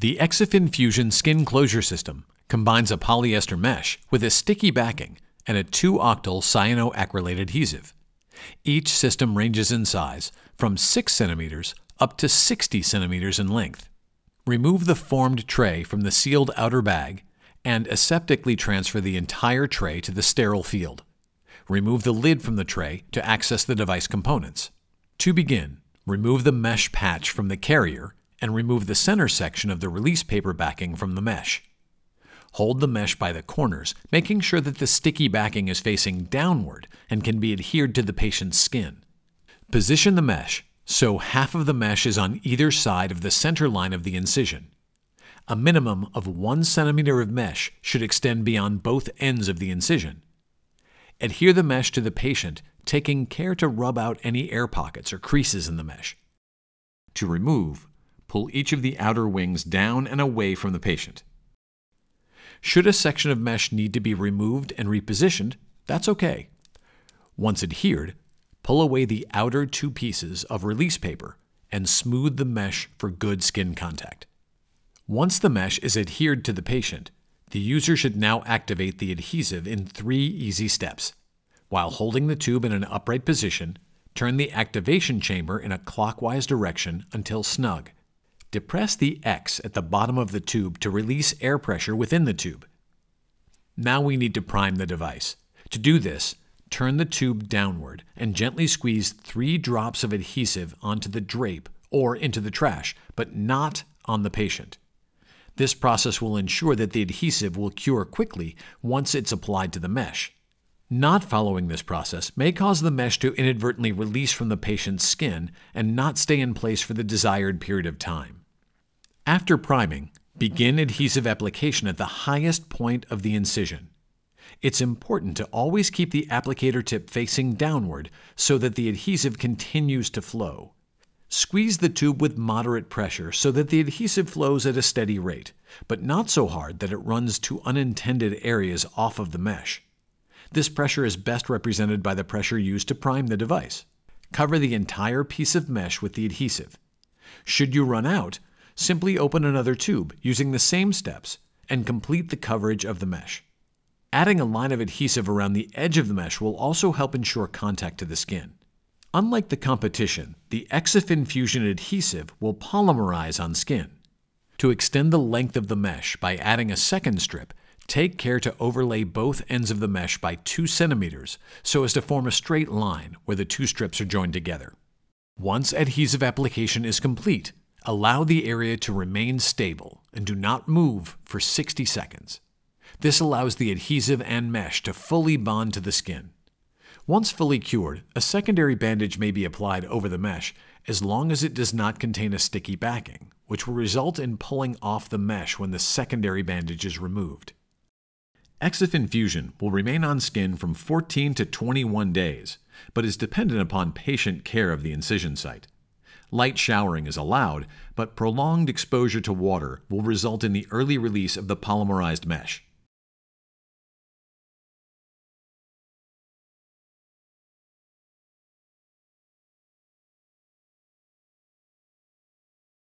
The Exofin Fusion skin closure system combines a polyester mesh with a sticky backing and a 2-octyl cyanoacrylate adhesive. Each system ranges in size from 6 centimeters up to 60 centimeters in length. Remove the formed tray from the sealed outer bag and aseptically transfer the entire tray to the sterile field. Remove the lid from the tray to access the device components. To begin, remove the mesh patch from the carrier and remove the center section of the release paper backing from the mesh. Hold the mesh by the corners, making sure that the sticky backing is facing downward and can be adhered to the patient's skin. Position the mesh so half of the mesh is on either side of the center line of the incision. A minimum of 1 centimeter of mesh should extend beyond both ends of the incision. Adhere the mesh to the patient, taking care to rub out any air pockets or creases in the mesh. To remove, pull each of the outer wings down and away from the patient. Should a section of mesh need to be removed and repositioned, that's okay. Once adhered, pull away the outer two pieces of release paper and smooth the mesh for good skin contact. Once the mesh is adhered to the patient, the user should now activate the adhesive in three easy steps. While holding the tube in an upright position, turn the activation chamber in a clockwise direction until snug. Depress the X at the bottom of the tube to release air pressure within the tube. Now we need to prime the device. To do this, turn the tube downward and gently squeeze three drops of adhesive onto the drape or into the trash, but not on the patient. This process will ensure that the adhesive will cure quickly once it's applied to the mesh. Not following this process may cause the mesh to inadvertently release from the patient's skin and not stay in place for the desired period of time. After priming, begin adhesive application at the highest point of the incision. It's important to always keep the applicator tip facing downward so that the adhesive continues to flow. Squeeze the tube with moderate pressure so that the adhesive flows at a steady rate, but not so hard that it runs to unintended areas off of the mesh. This pressure is best represented by the pressure used to prime the device. Cover the entire piece of mesh with the adhesive. Should you run out, simply open another tube using the same steps and complete the coverage of the mesh. Adding a line of adhesive around the edge of the mesh will also help ensure contact to the skin. Unlike the competition, the Exofin Fusion adhesive will polymerize on skin. To extend the length of the mesh by adding a second strip, take care to overlay both ends of the mesh by 2 centimeters so as to form a straight line where the two strips are joined together. Once adhesive application is complete, Allow the area to remain stable and do not move for 60 seconds. This allows the adhesive and mesh to fully bond to the skin. Once fully cured, a secondary bandage may be applied over the mesh as long as it does not contain a sticky backing, which will result in pulling off the mesh when the secondary bandage is removed. Exofin Fusion will remain on skin from 14 to 21 days, but is dependent upon patient care of the incision site. Light showering is allowed, but prolonged exposure to water will result in the early release of the polymerized mesh.